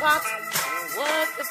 pop. What the